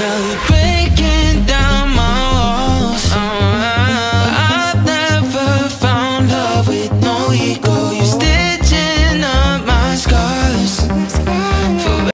another break